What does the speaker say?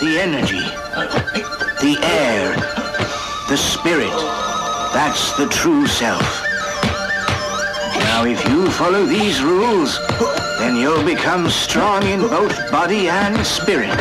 the energy, the air, the spirit. That's the true self. Now, if you follow these rules, then you'll become strong in both body and spirit.